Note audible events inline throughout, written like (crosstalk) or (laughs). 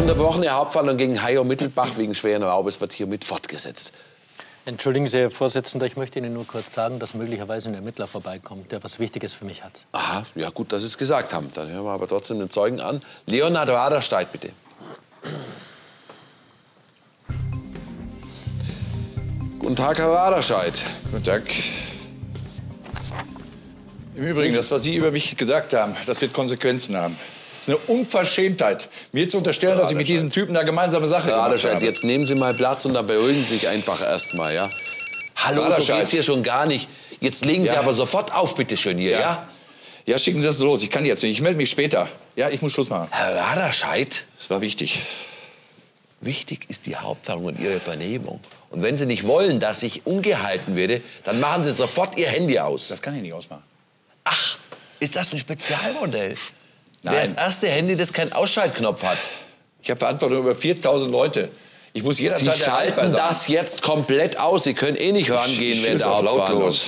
unterbrochene Hauptverhandlung gegen Hayo Mittelbach wegen schweren Raubes wird hiermit fortgesetzt. Entschuldigen Sie, Herr Vorsitzender, ich möchte Ihnen nur kurz sagen, dass möglicherweise ein Ermittler vorbeikommt, der was Wichtiges für mich hat. Aha, ja gut, dass Sie es gesagt haben. Dann hören wir aber trotzdem den Zeugen an. Leonhard Radersteid, bitte. Guten Tag, Herr Raderscheid. Guten Tag. Im Übrigen, das, was Sie über mich gesagt haben, das wird Konsequenzen haben. Es ist eine Unverschämtheit, mir zu unterstellen, dass ich mit diesem Typen eine gemeinsame Sache gemacht habe. jetzt nehmen Sie mal Platz und dann beruhigen Sie sich einfach erst mal, ja? Hallo, so geht's hier schon gar nicht. Jetzt legen Sie Ja. aber sofort auf, bitte schön hier, ja? Ja. Ja, schicken Sie das los. Ich kann jetzt nicht. Ich melde mich später. Ja, ich muss Schluss machen. Herr Raderscheid, Das war wichtig. wichtig ist die Hauptverhandlung und Ihre Vernehmung. Und wenn Sie nicht wollen, dass ich ungehalten werde, dann machen Sie sofort Ihr Handy aus. Das kann ich nicht ausmachen. Ach, ist das ein Spezialmodell? Nein. Wer das erste Handy, das keinen Ausschaltknopf hat. Ich habe Verantwortung über 4000 Leute. Ich muss Sie jederzeit erreichbar schalten das jetzt komplett aus. Sie können eh nicht rangehen der auf Hauptverhandlung. lautlos.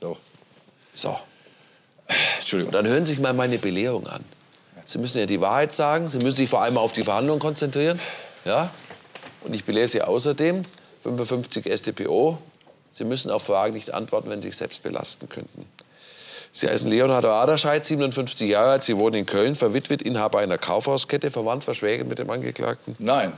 So, So, Entschuldigung. dann hören Sie sich mal meine Belehrung an. Sie müssen ja die Wahrheit sagen. Sie müssen sich vor allem auf die Verhandlungen konzentrieren. Ja? Und ich belehre Sie außerdem, 55 StPO, Sie müssen auf Fragen nicht antworten, wenn Sie sich selbst belasten könnten. Sie heißen Leonhard Aderscheid, 57 Jahre alt. Sie wohnen in Köln, verwitwet, Inhaber einer Kaufhauskette, verwandt, verschwägert mit dem Angeklagten. Nein,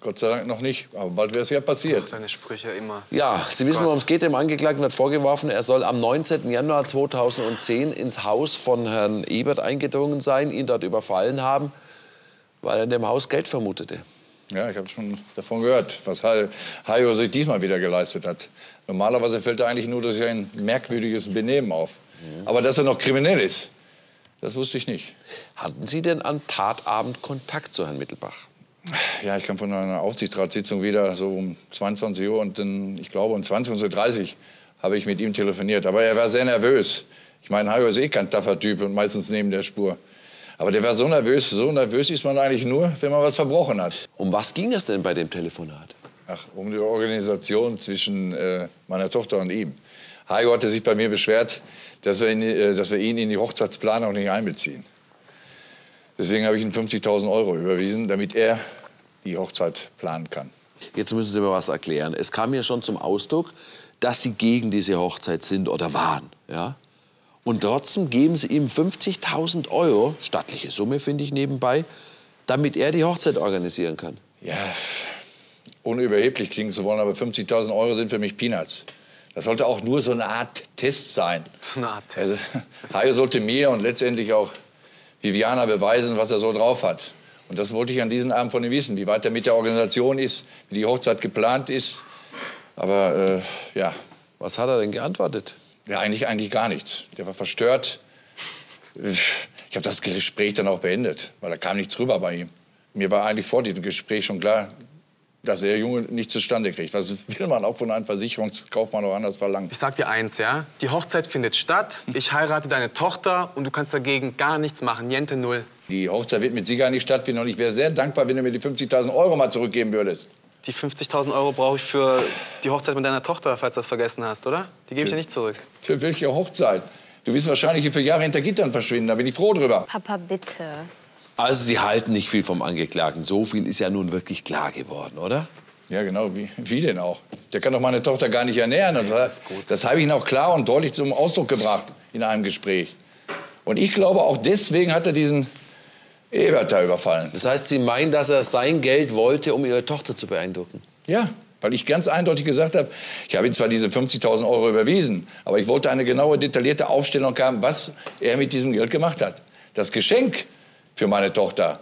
Gott sei Dank noch nicht. Aber bald wäre es ja passiert. Deine Sprüche immer. Ja, Sie wissen, worum es geht. Dem Angeklagten wird vorgeworfen, er soll am 19. Januar 2010 ins Haus von Herrn Ebert eingedrungen sein, ihn dort überfallen haben, weil er in dem Haus Geld vermutete. Ja, ich habe schon davon gehört, was Hayo sich diesmal wieder geleistet hat. Normalerweise fällt er eigentlich nur durch ein merkwürdiges Benehmen auf. Aber dass er noch kriminell ist, das wusste ich nicht. Hatten Sie denn am Tatabend Kontakt zu Herrn Mittelbach? Ja, ich kam von einer Aufsichtsratssitzung wieder so um 22 Uhr und dann, ich glaube um 22.30 Uhr habe ich mit ihm telefoniert. Aber er war sehr nervös. Ich meine, Hayo ist eh kein taffer Typ und meistens neben der Spur. Aber der war so nervös, so nervös ist man eigentlich nur, wenn man was verbrochen hat. Um was ging es denn bei dem Telefonat? Ach, um die Organisation zwischen äh, meiner Tochter und ihm. Hayo hatte sich bei mir beschwert, dass wir, ihn, äh, dass wir ihn in die Hochzeitsplanung nicht einbeziehen. Deswegen habe ich ihm 50.000 Euro überwiesen, damit er die Hochzeit planen kann. Jetzt müssen Sie mir was erklären. Es kam ja schon zum Ausdruck, dass Sie gegen diese Hochzeit sind oder waren. Ja? Und trotzdem geben Sie ihm 50.000 Euro, stattliche Summe finde ich nebenbei, damit er die Hochzeit organisieren kann. Ja, ohne überheblich klingen zu wollen, aber 50.000 Euro sind für mich Peanuts. Das sollte auch nur so eine Art Test sein. So eine Art Test. Also, Hayo sollte mir und letztendlich auch Viviana beweisen, was er so drauf hat. Und das wollte ich an diesem Abend von ihm wissen, wie weit er mit der Organisation ist, wie die Hochzeit geplant ist. Aber äh, ja, Was hat er denn geantwortet? ja eigentlich, eigentlich gar nichts. Der war verstört. Ich habe das Gespräch dann auch beendet, weil da kam nichts rüber bei ihm. Mir war eigentlich vor diesem Gespräch schon klar, dass der Junge nichts zustande kriegt. Was will man auch von einem Versicherungskaufmann oder anders verlangen? Ich sag dir eins, ja? Die Hochzeit findet statt, ich heirate deine Tochter und du kannst dagegen gar nichts machen. Niente null. Die Hochzeit wird mit Sicherheit nicht stattfinden und ich wäre sehr dankbar, wenn du mir die 50.000 Euro mal zurückgeben würdest. Die 50.000 Euro brauche ich für die Hochzeit mit deiner Tochter, falls du das vergessen hast, oder? Die gebe ich dir nicht zurück. Für welche Hochzeit? Du wirst wahrscheinlich für Jahre hinter Gittern verschwinden, da bin ich froh drüber. Papa, bitte. Also Sie halten nicht viel vom Angeklagten. So viel ist ja nun wirklich klar geworden, oder? Ja, genau, wie, wie denn auch? Der kann doch meine Tochter gar nicht ernähren. Das, das ist gut. das habe ich Ihnen auch klar und deutlich zum Ausdruck gebracht in einem Gespräch. Und ich glaube, auch deswegen hat er diesen Ebert da überfallen. Das heißt, Sie meinen, dass er sein Geld wollte, um Ihre Tochter zu beeindrucken? Ja, weil ich ganz eindeutig gesagt habe, ich habe ihm zwar diese 50.000 Euro überwiesen, aber ich wollte eine genaue, detaillierte Aufstellung haben, was er mit diesem Geld gemacht hat. Das Geschenk für meine Tochter,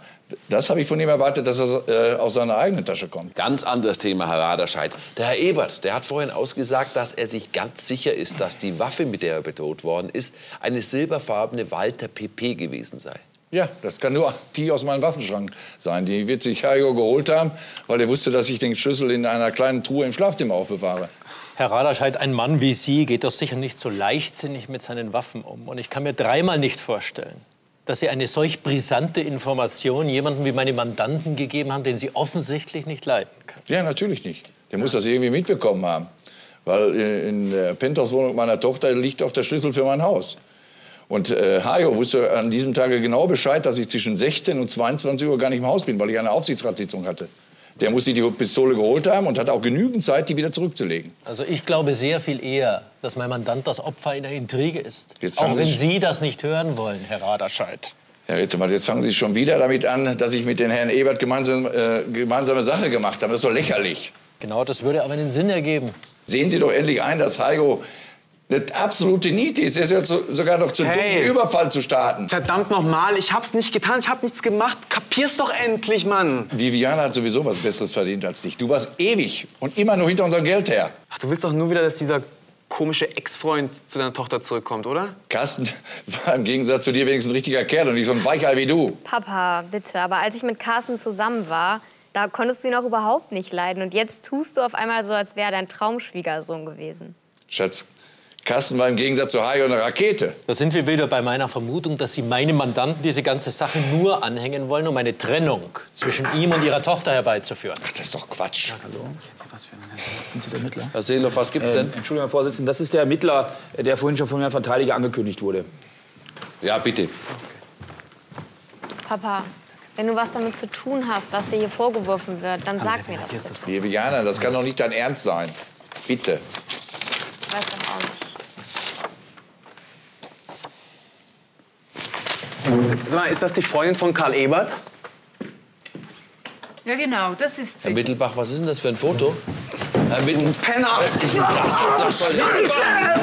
das habe ich von ihm erwartet, dass es äh, aus seiner eigenen Tasche kommt. Ganz anderes Thema, Herr Raderscheid. Der Herr Ebert, der hat vorhin ausgesagt, dass er sich ganz sicher ist, dass die Waffe, mit der er bedroht worden ist, eine silberfarbene Walter PP gewesen sei. Ja, das kann nur die aus meinem Waffenschrank sein. Die wird sich Hajo geholt haben, weil er wusste, dass ich den Schlüssel in einer kleinen Truhe im Schlafzimmer aufbewahre. Herr Raderscheid, ein Mann wie Sie geht doch sicher nicht so leichtsinnig mit seinen Waffen um. Und ich kann mir dreimal nicht vorstellen, dass Sie eine solch brisante Information jemandem wie meine Mandanten gegeben haben, den Sie offensichtlich nicht leiden können. Ja, natürlich nicht. Der muss das irgendwie mitbekommen haben. Weil äh, in der Penthouse-Wohnung meiner Tochter liegt auch der Schlüssel für mein Haus. Und äh, Hajo wusste an diesem Tage genau Bescheid, dass ich zwischen 16 und 22 Uhr gar nicht im Haus bin, weil ich eine Aufsichtsratssitzung hatte. Der muss sich die Pistole geholt haben und hat auch genügend Zeit, die wieder zurückzulegen. Also ich glaube sehr viel eher, dass mein Mandant das Opfer einer Intrige ist. Jetzt Auch wenn Sie- Sie das nicht hören wollen, Herr Raderscheid. Herr Ritzemann, jetzt fangen Sie schon wieder damit an, dass ich mit den Herrn Ebert gemeinsam, äh, gemeinsame Sache gemacht habe. Das ist doch lächerlich. Genau, das würde aber einen Sinn ergeben. Sehen Sie doch endlich ein, dass Heiko eine absolute Niete ist. Er ist ja zu, sogar noch zu dumm, Hey. einen Überfall zu starten. Verdammt nochmal, ich hab's nicht getan, ich hab nichts gemacht. Kapier's doch endlich, Mann. Viviane hat sowieso was Besseres verdient als dich. Du warst ewig und immer nur hinter unserem Geld her. Ach, du willst doch nur wieder, dass dieser komische Ex-Freund zu deiner Tochter zurückkommt, oder? Carsten (laughs) war im Gegensatz zu dir wenigstens ein richtiger Kerl und nicht so ein Weichei wie du. Papa, bitte. Aber als ich mit Carsten zusammen war, da konntest du ihn auch überhaupt nicht leiden. Und jetzt tust du auf einmal so, als wäre er dein Traumschwiegersohn gewesen. Schatz, Carsten war im Gegensatz zu Hajo eine Rakete. Da sind wir wieder bei meiner Vermutung, dass Sie meinem Mandanten diese ganze Sache nur anhängen wollen, um eine Trennung zwischen ihm und Ihrer Tochter herbeizuführen. Ach, das ist doch Quatsch. Sind Sie der Ermittler? Herr Seeloff, was gibt's denn? Entschuldigung, Herr Vorsitzender, das ist der Ermittler, der vorhin schon von Herrn Verteidiger angekündigt wurde. Ja, bitte. Papa, wenn du was damit zu tun hast, was dir hier vorgeworfen wird, dann sag mir das bitte. Viviane, das kann doch nicht dein Ernst sein. Bitte. Ich weiß doch auch nicht. Sag mal, ist das die Freundin von Karl Ebert? Ja, genau, das ist Herr sie. Mittelbach, was ist denn das für ein Foto? Herr Mittel Penner! Was ist denn das? Das soll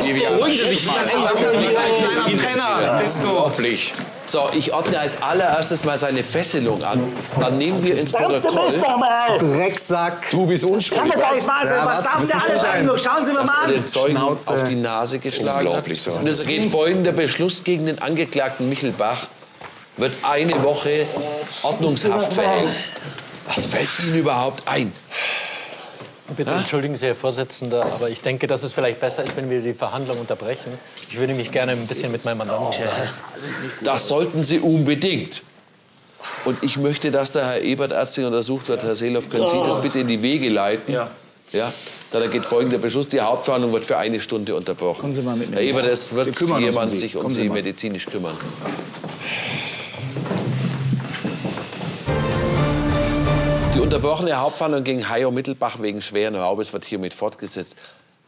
Beruhigen Sie sich Ein kleiner Penner bist du. Unglaublich. So, ich ordne als allererstes mal seine Fesselung an. Dann nehmen wir ins Protokoll. Drecksack. Du bist unschuldig. Was darf der alles eigentlich? Schauen Sie mir dass er den Zeugen auf die Nase geschlagen hat. Unglaublich, so. Und es geht folgender Beschluss gegen den Angeklagten Michelbach. Wird eine Woche Ordnungshaft verhängt. Was fällt Ihnen überhaupt ein? Bitte entschuldigen Sie, Herr Vorsitzender, aber ich denke, dass es vielleicht besser ist, wenn wir die Verhandlung unterbrechen. Ich würde mich gerne ein bisschen mit meinem Mandanten unterhalten. Das sollten Sie unbedingt. Und ich möchte, dass der Herr Ebert ärztlich untersucht wird. Herr Seeloff, können Sie das bitte in die Wege leiten? Ja. Ja, dann geht folgender Beschluss. Die Hauptverhandlung wird für eine Stunde unterbrochen. Kommen Sie mal mit mir. Herr Ebert, es Wir wird jemand um Sie. sich um Sie Sie medizinisch kümmern. Unterbrochene Hauptverhandlung gegen Hajo Mittelbach wegen schweren Raubes wird hiermit fortgesetzt.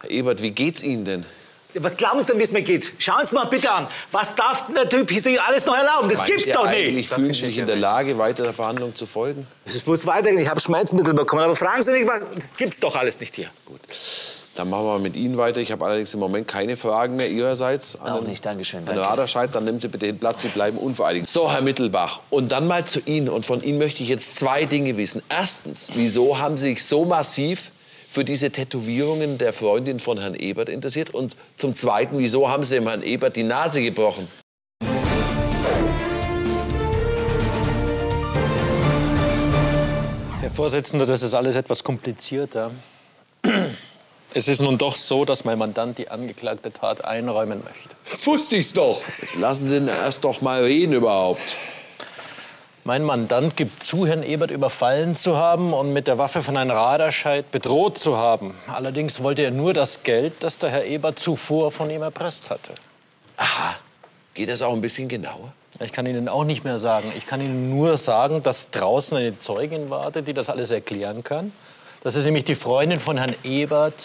Herr Ebert, wie geht's Ihnen denn? Was glauben Sie denn, wie es mir geht? Schauen Sie mal bitte an. Was darf denn der Typ hier sich alles noch erlauben? Das Meinen gibt's doch eigentlich, nicht. fühlen Sie sich in der Lage, weiter der Verhandlung zu folgen? Es muss weitergehen. Ich habe Schmerzmittel bekommen. Aber fragen Sie nicht, was. Das gibt's doch alles nicht hier. Dann machen wir mit Ihnen weiter. Ich habe allerdings im Moment keine Fragen mehr Ihrerseits. An Auch nicht, Dankeschön, An danke. Raderscheid, dann nehmen Sie bitte den Platz, Sie bleiben unvereidigt. So, Herr Mittelbach, und dann mal zu Ihnen. Und von Ihnen möchte ich jetzt zwei Dinge wissen. Erstens, wieso haben Sie sich so massiv für diese Tätowierungen der Freundin von Herrn Ebert interessiert? Und zum Zweiten, wieso haben Sie dem Herrn Ebert die Nase gebrochen? Herr Vorsitzender, das ist alles etwas komplizierter. Es ist nun doch so, dass mein Mandant die angeklagte Tat einräumen möchte. Wusste ich's doch. Lassen Sie ihn erst doch mal reden überhaupt. Mein Mandant gibt zu, Herrn Ebert überfallen zu haben und mit der Waffe von Herrn Raderscheid bedroht zu haben. Allerdings wollte er nur das Geld, das der Herr Ebert zuvor von ihm erpresst hatte. Aha. Geht das auch ein bisschen genauer? Ich kann Ihnen auch nicht mehr sagen. Ich kann Ihnen nur sagen, dass draußen eine Zeugin wartet, die das alles erklären kann. Das ist nämlich die Freundin von Herrn Ebert,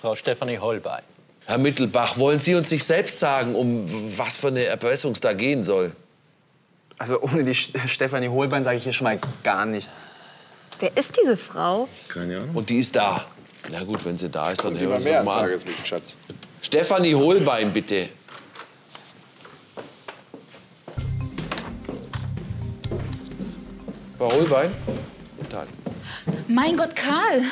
Frau Stefanie Holbein. Herr Mittelbach, wollen Sie uns nicht selbst sagen, um was für eine Erpressung es da gehen soll? Also ohne die St- Stefanie Holbein sage ich hier schon mal gar nichts. Wer ist diese Frau? Und die ist da. Na gut, wenn sie da ist, dann hören wir mal an. Tageslicht, Schatz. Stefanie Holbein, bitte. Frau Holbein? Mein Gott, Karl.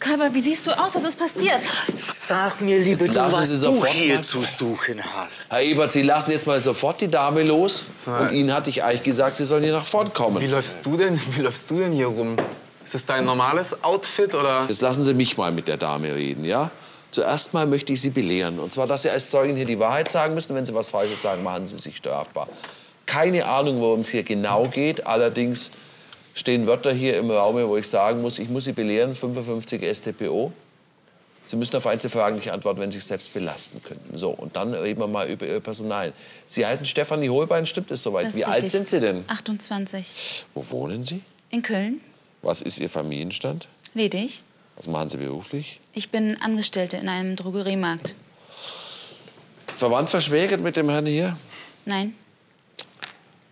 Karl, wie siehst du aus? Was ist passiert? Sag mir, liebe Jetzt du, was Sie du hier mal- zu suchen hast. Herr Ebert, Sie lassen jetzt mal sofort die Dame los. Und Ihnen hatte ich eigentlich gesagt, Sie sollen hier nach vorn Wie kommen. läufst du denn, wie läufst du denn hier rum? Ist das dein normales Outfit oder? Jetzt lassen Sie mich mal mit der Dame reden, ja? Zuerst mal möchte ich Sie belehren. Und zwar, dass Sie als Zeugin hier die Wahrheit sagen müssen. Wenn Sie was Falsches sagen, machen Sie sich strafbar. Keine Ahnung, worum es hier genau geht. Allerdings stehen Wörter hier im Raum, wo ich sagen muss, ich muss Sie belehren, 55 StPO. Sie müssen auf einzelne Fragen nicht antworten, wenn Sie sich selbst belasten könnten. So, und dann reden wir mal über Ihr Personal. Sie heißen Stefanie Holbein, stimmt es soweit? Das Wie alt sind Sie denn? 28. Wo wohnen Sie? In Köln. Was ist Ihr Familienstand? Ledig. Was machen Sie beruflich? Ich bin Angestellte in einem Drogeriemarkt. Verwandt verschwägert mit dem Herrn hier? Nein.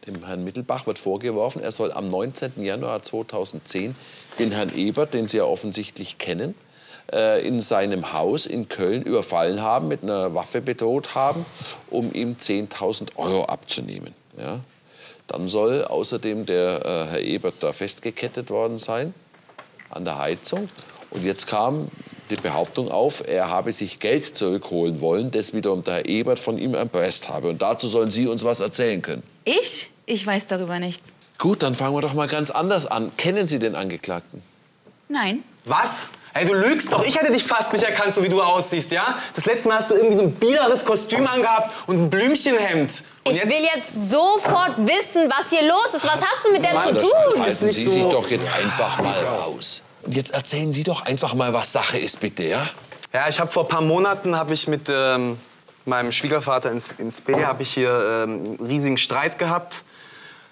Dem Herrn Mittelbach wird vorgeworfen, er soll am 19. Januar 2010 den Herrn Ebert, den Sie ja offensichtlich kennen, äh, in seinem Haus in Köln überfallen haben, mit einer Waffe bedroht haben, um ihm 10.000 Euro abzunehmen. Ja? Dann soll außerdem der äh, Herr Ebert da festgekettet worden sein an der Heizung. Und jetzt kam die Behauptung auf, er habe sich Geld zurückholen wollen, das wiederum der Herr Ebert von ihm erpresst habe. Und dazu sollen Sie uns was erzählen können. Ich? Ich weiß darüber nichts. Gut, dann fangen wir doch mal ganz anders an. Kennen Sie den Angeklagten? Nein. Was? Hey, du lügst doch. Ich hätte dich fast nicht erkannt, so wie du aussiehst, ja? Das letzte Mal hast du irgendwie so ein biederes Kostüm angehabt und ein Blümchenhemd. Und Ich will jetzt sofort wissen, was hier los ist. Was hast du mit der zu tun? Halten nicht Sie so- sich doch jetzt einfach mal raus. Und jetzt erzählen Sie doch einfach mal, was Sache ist, bitte, ja? Ja, ich habe vor ein paar Monaten habe ich mit ähm, meinem Schwiegervater ins, ins B habe ich hier ähm, einen riesigen Streit gehabt.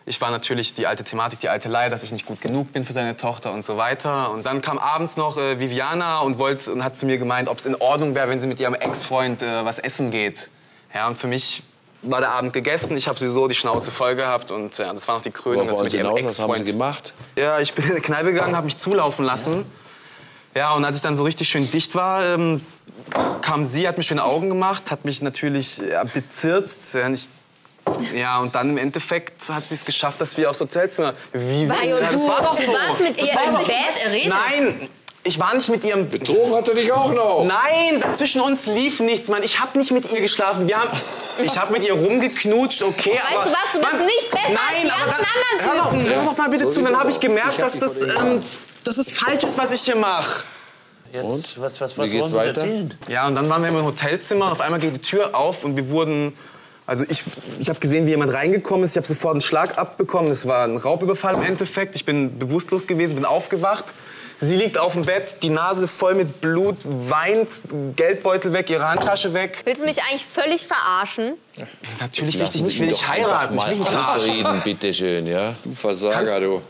Ich war natürlich die alte Thematik, die alte Leier, dass ich nicht gut genug bin für seine Tochter und so weiter. Und dann kam abends noch äh, Viviana und, wollte, und hat zu mir gemeint, ob es in Ordnung wäre, wenn sie mit ihrem Ex-Freund äh, was essen geht. Ja, und für mich war der Abend gegessen. Ich habe sowieso die Schnauze voll gehabt und ja, das war noch die Krönung, dass sie mit ihrem hinaus? Was haben Sie Ex-Freund gemacht? ja, ich bin in eine Kneipe gegangen, habe mich zulaufen lassen. Ja, und als ich dann so richtig schön dicht war, ähm, kam sie, hat mir schöne Augen gemacht, hat mich natürlich ja, bezirzt. Ich, ja, und dann im Endeffekt hat sie es geschafft, dass wir aufs Hotelzimmer... Wie, Mario, ja, das du- war doch du so. warst mit Das ihr war im doch- Bett? erredet? Nein, ich war nicht mit ihrem... Betrogen hat er dich auch noch. Nein, zwischen uns lief nichts, Mann. Ich habe nicht mit ihr geschlafen. Wir haben, ich habe mit ihr rumgeknutscht, okay, Weißt aber... du was, du bist Mann, nicht besser als nein, die aber dann, anderen hör doch, Typen. hör doch mal bitte zu. Dann habe ich gemerkt, dass das, ähm, dass es falsch ist, was ich hier mache. Jetzt, was, was, Wie was geht's wollen Sie weiter? erzählen? Ja, und dann waren wir im Hotelzimmer. Auf einmal geht die Tür auf und wir wurden. Also ich, ich habe gesehen, wie jemand reingekommen ist. Ich habe sofort einen Schlag abbekommen. Es war ein Raubüberfall im Endeffekt. Ich bin bewusstlos gewesen, bin aufgewacht. Sie liegt auf dem Bett, die Nase voll mit Blut, weint, Geldbeutel weg, ihre Handtasche weg. Willst du mich eigentlich völlig verarschen? Natürlich will ich dich nicht, heiraten. einfach Ich will Mal nicht ausreden, bitte schön, ja? Du Versager, Kannst- du.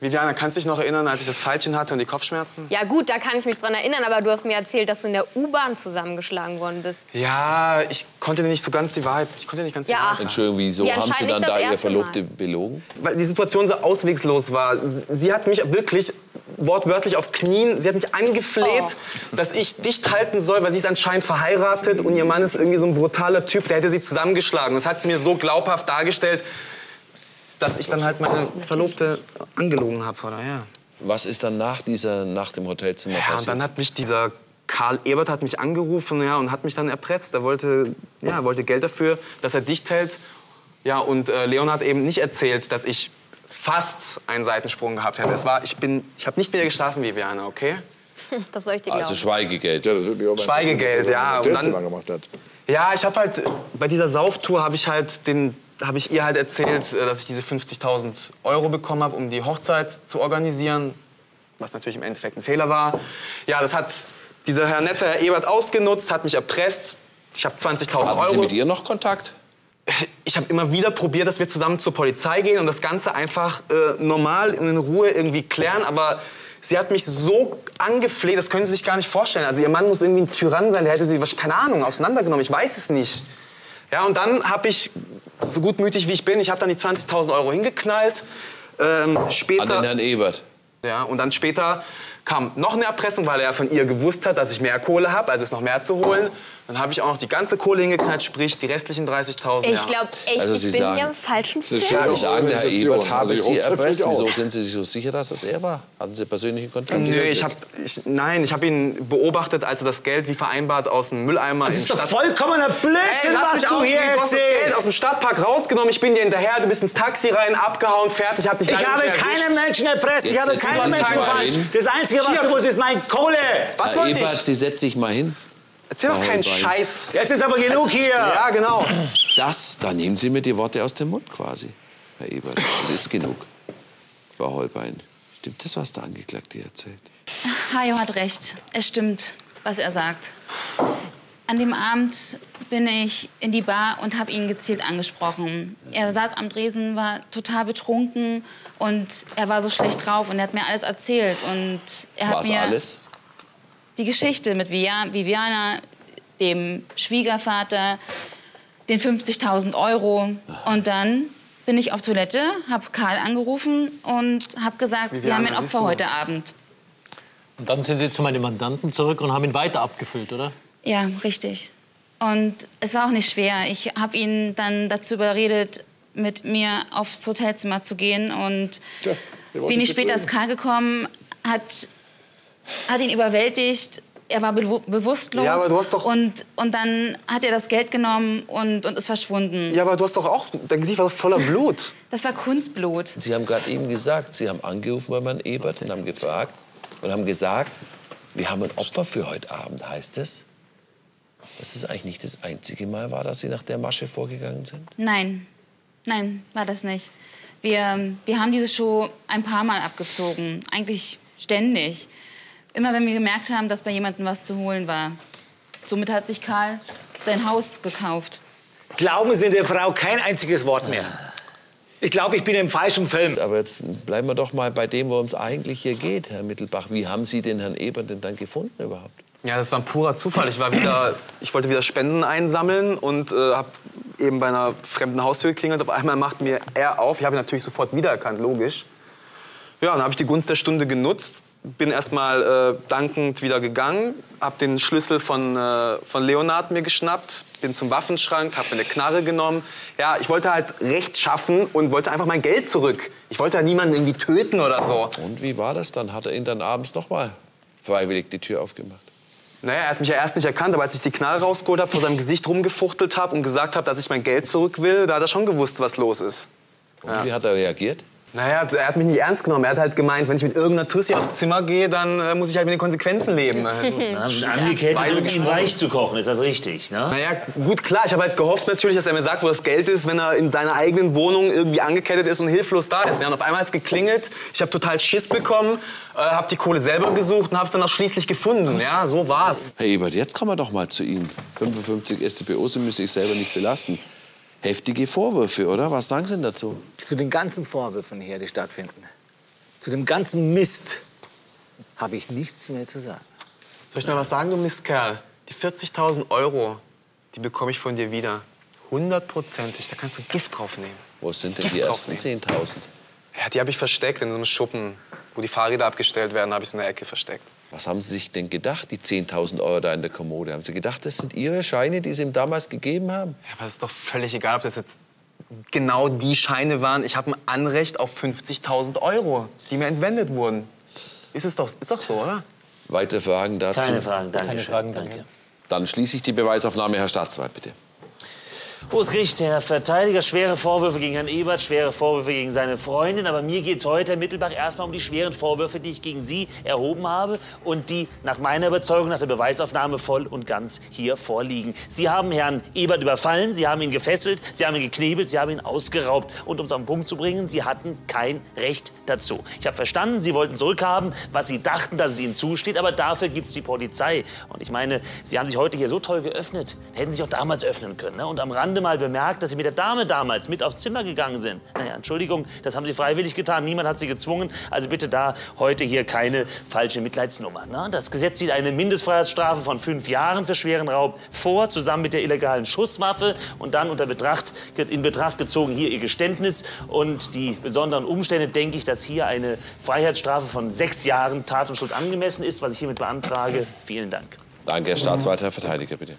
Viviana, kannst du dich noch erinnern, als ich das Pfeilchen hatte und die Kopfschmerzen? Ja gut, da kann ich mich dran erinnern, aber du hast mir erzählt, dass du in der U-Bahn zusammengeschlagen worden bist. Ja, ich konnte dir nicht so ganz die Wahrheit. Ich konnte nicht ganz Ja, die Wahrheit. Entschuldigung, wieso Ja, haben Sie dann da Ihre Verlobte Mal. belogen? weil die Situation so auswegslos war. Sie- hat mich wirklich wortwörtlich auf Knien, sie hat mich angefleht, dass ich dicht halten soll, weil sie ist anscheinend verheiratet und ihr Mann ist irgendwie so ein brutaler Typ, der hätte sie zusammengeschlagen. Das hat sie mir so glaubhaft dargestellt, dass ich dann halt meine Verlobte angelogen habe, oder ja. Was ist dann nach, dieser, nach dem Hotelzimmer Ja, passiert? und dann hat mich dieser Karl Ebert hat mich angerufen ja, und hat mich dann erpresst. Er wollte, ja, wollte Geld dafür, dass er dicht hält. Ja, und äh, Leon hat eben nicht erzählt, dass ich fast einen Seitensprung gehabt hätte. Es war, ich bin, ich habe nicht mit ihr geschlafen, Viviane, okay? (laughs) Das soll ich dir glauben. also Schweigegeld. Ja, das wird mich auch Schweigegeld, ja, und im dann- Hotelzimmer gemacht hat. Ja, ich habe halt bei dieser Sauftour habe ich halt den habe ich ihr halt erzählt, äh, dass ich diese 50.000 Euro bekommen habe, um die Hochzeit zu organisieren, was natürlich im Endeffekt ein Fehler war. Ja, das hat dieser Herr Netter, Herr Ebert, ausgenutzt, hat mich erpresst. Ich habe 20.000 Hatten Euro. Sie mit ihr noch Kontakt? (laughs) Ich habe immer wieder probiert, dass wir zusammen zur Polizei gehen und das Ganze einfach äh, normal in Ruhe irgendwie klären. Aber sie hat mich so angefleht, das können Sie sich gar nicht vorstellen. Also ihr Mann muss irgendwie ein Tyrann sein, der hätte sie, keine Ahnung, auseinandergenommen. Ich weiß es nicht. Ja, und dann habe ich, so gutmütig wie ich bin, ich habe dann die 20.000 Euro hingeknallt. Ähm, An später, den Herrn Ebert. ja, und dann später kam noch eine Erpressung, weil er von ihr gewusst hat, dass ich mehr Kohle habe, also es noch mehr zu holen. Dann habe ich auch noch die ganze Kohle hingeknallt, sprich die restlichen 30.000. Ich ja. glaube echt, Also ich Sie bin sagen- hier im falschen Das ist Film. Sie sagen, der Herr. Ebert habe Also Sie Hochzeit erpresst. Wieso sind Sie sich so sicher, dass das er war? Hatten Sie persönlichen Kontakt? Nö, ich hab, ich, nein, ich habe ihn beobachtet, als er das Geld wie vereinbart aus dem Mülleimer Das im ist doch Stadt... vollkommener Blödsinn, Ey, was du hier du hast das Geld aus dem Stadtpark rausgenommen, ich bin dir hinterher, du bist ins Taxi rein, abgehauen, fertig, hab dich Ich habe erwischt. Menschen erpresst, ich habe Sie Menschen falsch. Das Einzige, was Hier. du musst, ist meine Kohle. Was Herr wollte Ebert, ich? Sie setzen sich mal hin. Erzähl doch keinen. Scheiß. Jetzt ist aber genug hier. (laughs) Ja, genau. Das, da nehmen Sie mir die Worte aus dem Mund quasi, Herr Ebert. Das ist genug. Frau Holbein, stimmt das, was der Angeklagte erzählt? Hajo hat recht. Es stimmt, was er sagt. An dem Abend bin ich in die Bar und habe ihn gezielt angesprochen. Er saß am Dresen, war total betrunken und er war so schlecht drauf und er hat mir alles erzählt. Und er hat Was mir alles? die Geschichte mit Via- Viviana, dem Schwiegervater, den 50.000 Euro. Und dann bin ich auf Toilette, habe Karl angerufen und habe gesagt, wir Viviana, haben ein Opfer heute Abend. Und dann sind Sie zu meinem Mandanten zurück und haben ihn weiter abgefüllt, oder? Ja, richtig. Und es war auch nicht schwer. Ich habe ihn dann dazu überredet, mit mir aufs Hotelzimmer zu gehen. Und Tja, bin ich später ins K gekommen, hat, hat ihn überwältigt. Er war bewu- bewusstlos. Ja, aber du hast doch- und, und dann hat er das Geld genommen und, und ist verschwunden. Ja, aber du hast doch auch, dein Gesicht war doch voller Blut. Das war Kunstblut. Sie haben gerade eben gesagt, Sie haben angerufen bei Herrn Ebert und haben gefragt und haben gesagt, wir haben ein Opfer für heute Abend, heißt es? Dass es eigentlich nicht das einzige Mal war, dass Sie nach der Masche vorgegangen sind? Nein, nein, war das nicht. Wir, wir haben diese Show ein paar Mal abgezogen, eigentlich ständig. Immer wenn wir gemerkt haben, dass bei jemandem was zu holen war. Somit hat sich Karl sein Haus gekauft. Glauben Sie der Frau kein einziges Wort mehr. Ich glaube, ich bin im falschen Film. Aber jetzt bleiben wir doch mal bei dem, worum es eigentlich hier geht, Herr Mittelbach. Wie haben Sie den Herrn Ebert denn dann gefunden überhaupt? Ja, das war ein purer Zufall. Ich, war wieder, ich wollte wieder Spenden einsammeln und äh, habe eben bei einer fremden Haustür geklingelt. Auf einmal macht mir er auf. Ich habe ihn natürlich sofort wiedererkannt, logisch. Ja, dann habe ich die Gunst der Stunde genutzt. Bin erstmal äh, dankend wieder gegangen, habe den Schlüssel von, äh, von Leonard mir geschnappt, bin zum Waffenschrank, habe mir eine Knarre genommen. Ja, ich wollte halt Recht schaffen und wollte einfach mein Geld zurück. Ich wollte ja niemanden irgendwie töten oder so. Und wie war das dann? Hat er Ihnen dann abends noch mal freiwillig die Tür aufgemacht? Naja, er hat mich ja erst nicht erkannt, aber als ich die Knarre rausgeholt habe, vor seinem Gesicht rumgefuchtelt habe und gesagt habe, dass ich mein Geld zurück will, da hat er schon gewusst, was los ist. Und wie hat er reagiert? Naja, er hat mich nicht ernst genommen. Er hat halt gemeint, wenn ich mit irgendeiner Tussi aufs Zimmer gehe, dann äh, muss ich halt mit den Konsequenzen leben. Haben Sie angekettet, Weise um ihn gesprochen. weich zu kochen, ist das richtig? Ne? Naja, gut, klar. Ich habe halt gehofft natürlich, dass er mir sagt, wo das Geld ist, wenn er in seiner eigenen Wohnung irgendwie angekettet ist und hilflos da ist. Ja, und auf einmal hat es geklingelt. Ich habe total Schiss bekommen, äh, habe die Kohle selber gesucht und habe es dann auch schließlich gefunden. Ja, so war's. Herr Ebert, jetzt kommen wir doch mal zu Ihnen. 55 StPO, Sie müssen sich selber nicht belasten. Heftige Vorwürfe, oder? Was sagen Sie denn dazu? Zu den ganzen Vorwürfen hier, die stattfinden, zu dem ganzen Mist, habe ich nichts mehr zu sagen. Soll ich mal was sagen, du Mistkerl? Die 40.000 Euro, die bekomme ich von dir wieder. Hundertprozentig. Da kannst du Gift draufnehmen. Wo sind denn Gift die ersten draufnehmen. 10.000? Ja, die habe ich versteckt in so einem Schuppen, wo die Fahrräder abgestellt werden, habe ich in der Ecke versteckt. Was haben Sie sich denn gedacht, die 10.000 Euro da in der Kommode? Haben Sie gedacht, das sind Ihre Scheine, die Sie ihm damals gegeben haben? Ja, aber es ist doch völlig egal, ob das jetzt genau die Scheine waren. Ich habe ein Anrecht auf 50.000 Euro, die mir entwendet wurden. Ist es doch, ist doch so, oder? Weitere Fragen dazu? Keine Fragen, danke. Keine schön, Fragen, danke. danke. Dann schließe ich die Beweisaufnahme, Herr Staatsanwalt, bitte. Hohes Gericht, Herr Verteidiger, schwere Vorwürfe gegen Herrn Ebert, schwere Vorwürfe gegen seine Freundin. Aber mir geht es heute, Herr Mittelbach, erstmal um die schweren Vorwürfe, die ich gegen Sie erhoben habe und die nach meiner Überzeugung, nach der Beweisaufnahme voll und ganz hier vorliegen. Sie haben Herrn Ebert überfallen, Sie haben ihn gefesselt, Sie haben ihn geknebelt, Sie haben ihn ausgeraubt. Und um es den Punkt zu bringen, Sie hatten kein Recht dazu. Ich habe verstanden, Sie wollten zurückhaben, was Sie dachten, dass es Ihnen zusteht, aber dafür gibt es die Polizei. Und ich meine, Sie haben sich heute hier so toll geöffnet. Hätten Sie sich auch damals öffnen können. Ne? Und am Rande mal bemerkt, dass Sie mit der Dame damals mit aufs Zimmer gegangen sind. Naja, Entschuldigung, das haben Sie freiwillig getan. Niemand hat Sie gezwungen. Also bitte da heute hier keine falsche Mitleidsnummer. Ne? Das Gesetz sieht eine Mindestfreiheitsstrafe von fünf Jahren für schweren Raub vor, zusammen mit der illegalen Schusswaffe. Und dann unter Betracht, in Betracht gezogen hier Ihr Geständnis und die besonderen Umstände, denke ich, dass hier eine Freiheitsstrafe von sechs Jahren Tat und Schuld angemessen ist, was ich hiermit beantrage. Vielen Dank. Danke, Herr Staatsanwalt, Herr Verteidiger, bitte.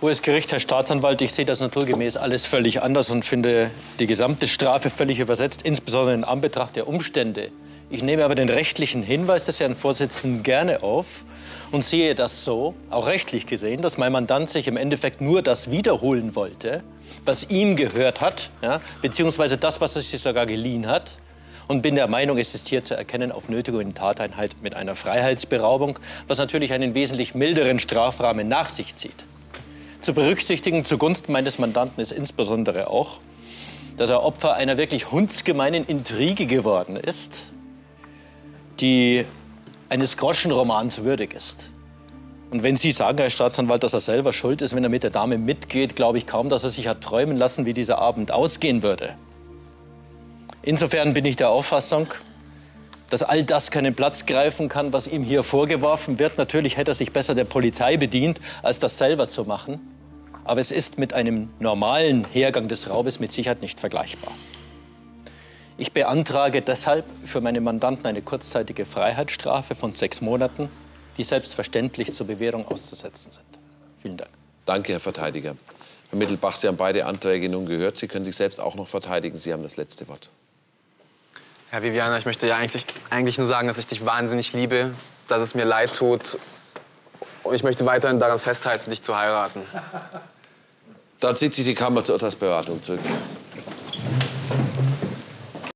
Hohes Gericht, Herr Staatsanwalt, ich sehe das naturgemäß alles völlig anders und finde die gesamte Strafe völlig übersetzt, insbesondere in Anbetracht der Umstände. Ich nehme aber den rechtlichen Hinweis des Herrn Vorsitzenden gerne auf und sehe das so, auch rechtlich gesehen, dass mein Mandant sich im Endeffekt nur das wiederholen wollte, was ihm gehört hat, ja, beziehungsweise das, was er sich sogar geliehen hat. Und bin der Meinung, es ist hier zu erkennen auf Nötigung in Tateinheit mit einer Freiheitsberaubung, was natürlich einen wesentlich milderen Strafrahmen nach sich zieht. Zu berücksichtigen zugunsten meines Mandanten ist insbesondere auch, dass er Opfer einer wirklich hundsgemeinen Intrige geworden ist, die eines Groschenromans würdig ist. Und wenn Sie sagen, Herr Staatsanwalt, dass er selber schuld ist, wenn er mit der Dame mitgeht, glaube ich kaum, dass er sich hat träumen lassen, wie dieser Abend ausgehen würde. Insofern bin ich der Auffassung, dass all das keinen Platz greifen kann, was ihm hier vorgeworfen wird. Natürlich hätte er sich besser der Polizei bedient, als das selber zu machen. Aber es ist mit einem normalen Hergang des Raubes mit Sicherheit nicht vergleichbar. Ich beantrage deshalb für meine Mandanten eine kurzzeitige Freiheitsstrafe von sechs Monaten, die selbstverständlich zur Bewährung auszusetzen sind. Vielen Dank. Danke, Herr Verteidiger. Herr Mittelbach, Sie haben beide Anträge nun gehört. Sie können sich selbst auch noch verteidigen. Sie haben das letzte Wort. Herr Viviana, ich möchte ja eigentlich, eigentlich nur sagen, dass ich dich wahnsinnig liebe, dass es mir leid tut. Und ich möchte weiterhin daran festhalten, dich zu heiraten. Dann zieht sich die Kammer zur Urteilsberatung zurück.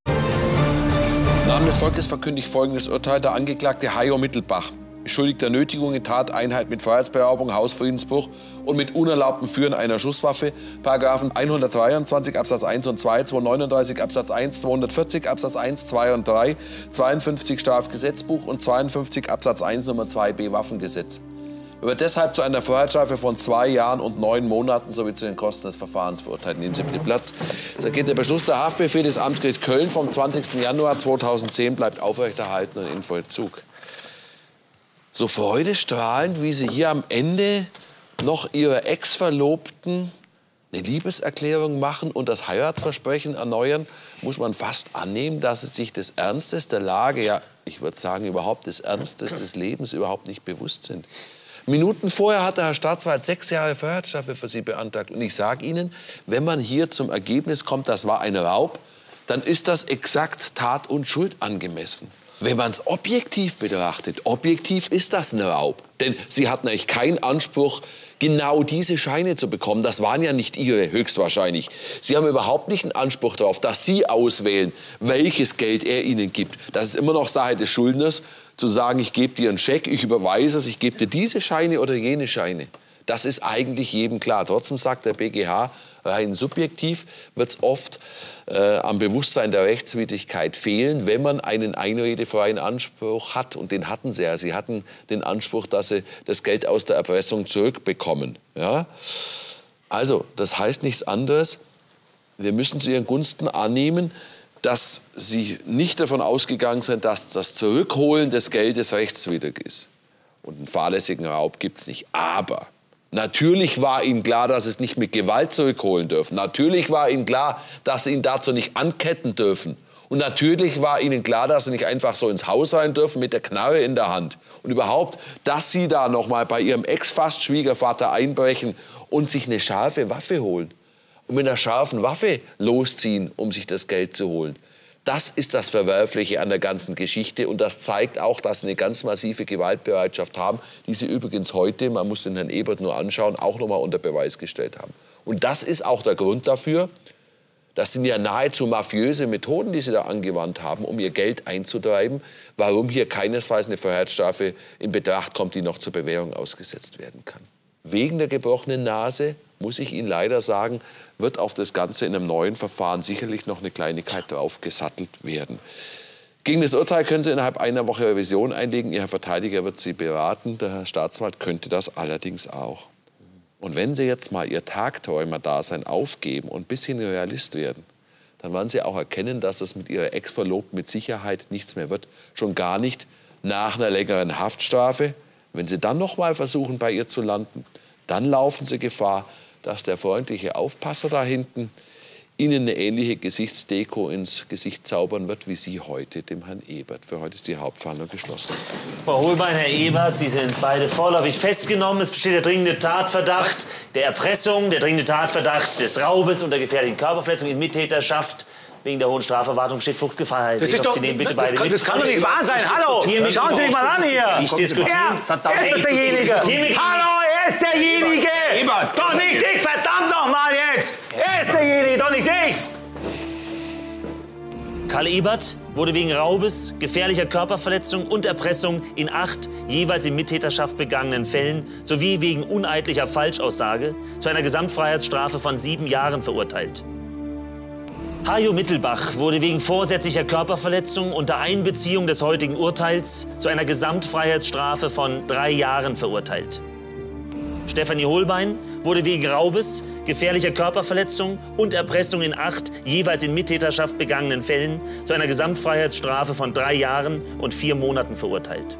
Im Namen des Volkes verkündigt folgendes Urteil. Der Angeklagte Hajo Mittelbach beschuldigt der Nötigung in Tateinheit mit Freiheitsberaubung, Hausfriedensbruch und mit unerlaubtem Führen einer Schusswaffe, Paragraphen 123 Absatz 1 und 2, 239 Absatz 1, 240 Absatz 1, 2 und 3, 52 Strafgesetzbuch und 52 Absatz 1 Nummer 2b Waffengesetz. Wird deshalb zu einer Freiheitsstrafe von zwei Jahren und neun Monaten sowie zu den Kosten des Verfahrens verurteilt. Nehmen Sie bitte Platz. Es ergeht der Beschluss der Haftbefehl des Amtsgerichts Köln vom 20. Januar 2010 bleibt aufrechterhalten und in Vollzug. So freudestrahlend, wie Sie hier am Ende noch Ihrer Ex-Verlobten eine Liebeserklärung machen und das Heiratsversprechen erneuern, muss man fast annehmen, dass Sie sich des Ernstes der Lage, ja, ich würde sagen, überhaupt des Ernstes des Lebens überhaupt nicht bewusst sind. Minuten vorher hat der Herr Staatsanwalt sechs Jahre Freiheitsstrafe für Sie beantragt. Und ich sage Ihnen, wenn man hier zum Ergebnis kommt, das war ein Raub, dann ist das exakt Tat und Schuld angemessen. Wenn man es objektiv betrachtet, objektiv ist das ein Raub. Denn Sie hatten eigentlich keinen Anspruch, genau diese Scheine zu bekommen. Das waren ja nicht Ihre, höchstwahrscheinlich. Sie haben überhaupt nicht einen Anspruch darauf, dass Sie auswählen, welches Geld er Ihnen gibt. Das ist immer noch Sache des Schuldners, zu sagen, ich gebe dir einen Scheck, ich überweise es, ich gebe dir diese Scheine oder jene Scheine. Das ist eigentlich jedem klar. Trotzdem sagt der BGH, rein subjektiv wird es oft äh, am Bewusstsein der Rechtswidrigkeit fehlen, wenn man einen einredefreien Anspruch hat. Und den hatten sie ja. Sie hatten den Anspruch, dass sie das Geld aus der Erpressung zurückbekommen. Ja? Also, das heißt nichts anderes. Wir müssen zu ihren Gunsten annehmen, dass sie nicht davon ausgegangen sind, dass das Zurückholen des Geldes rechtswidrig ist. Und einen fahrlässigen Raub gibt es nicht. Aber natürlich war ihnen klar, dass sie es nicht mit Gewalt zurückholen dürfen. Natürlich war ihnen klar, dass sie ihn dazu nicht anketten dürfen. Und natürlich war ihnen klar, dass sie nicht einfach so ins Haus rein dürfen mit der Knarre in der Hand. Und überhaupt, dass sie da noch mal bei ihrem Ex-Fast-Schwiegervater einbrechen und sich eine scharfe Waffe holen und mit einer scharfen Waffe losziehen, um sich das Geld zu holen. Das ist das Verwerfliche an der ganzen Geschichte und das zeigt auch, dass sie eine ganz massive Gewaltbereitschaft haben, die sie übrigens heute, man muss den Herrn Ebert nur anschauen, auch noch mal unter Beweis gestellt haben. Und das ist auch der Grund dafür, das sind ja nahezu mafiöse Methoden, die sie da angewandt haben, um ihr Geld einzutreiben, warum hier keinesfalls eine Freiheitsstrafe in Betracht kommt, die noch zur Bewährung ausgesetzt werden kann. Wegen der gebrochenen Nase, muss ich Ihnen leider sagen, wird auf das Ganze in einem neuen Verfahren sicherlich noch eine Kleinigkeit draufgesattelt werden. Gegen das Urteil können Sie innerhalb einer Woche Revision einlegen. Ihr Verteidiger wird Sie beraten. Der Herr Staatsanwalt könnte das allerdings auch. Und wenn Sie jetzt mal Ihr Tagträumer-Dasein aufgeben und ein bisschen Realist werden, dann werden Sie auch erkennen, dass es mit Ihrer Ex-Verlobten mit Sicherheit nichts mehr wird. Schon gar nicht nach einer längeren Haftstrafe. Wenn Sie dann noch mal versuchen, bei ihr zu landen, dann laufen Sie Gefahr, dass der freundliche Aufpasser da hinten Ihnen eine ähnliche Gesichtsdeko ins Gesicht zaubern wird, wie Sie heute dem Herrn Ebert. Für heute ist die Hauptverhandlung geschlossen. Frau Hohlbein, Herr Ebert, Sie sind beide vorläufig festgenommen. Es besteht der dringende Tatverdacht der Erpressung, der dringende Tatverdacht des Raubes und der gefährlichen Körperverletzung in Mittäterschaft. Wegen der hohen Straferwartung steht Fruchtgefahr. Das, ist doch, Sie nehmen bitte das, beide kann, mit. das kann doch nicht wahr sein. Hallo, schauen Sie sich mal an hier. Ich diskutiere. Er, er ist doch derjenige. Hallo, er ist derjenige. Ebert. Doch nicht ich, verdammt noch mal jetzt. Er ist derjenige, doch nicht ich. Karl Ebert wurde wegen Raubes, gefährlicher Körperverletzung und Erpressung in acht jeweils in Mittäterschaft begangenen Fällen sowie wegen uneidlicher Falschaussage zu einer Gesamtfreiheitsstrafe von sieben Jahren verurteilt. Hajo Mittelbach wurde wegen vorsätzlicher Körperverletzung unter Einbeziehung des heutigen Urteils zu einer Gesamtfreiheitsstrafe von drei Jahren verurteilt. Stefanie Holbein wurde wegen Raubes, gefährlicher Körperverletzung und Erpressung in acht jeweils in Mittäterschaft begangenen Fällen zu einer Gesamtfreiheitsstrafe von drei Jahren und vier Monaten verurteilt.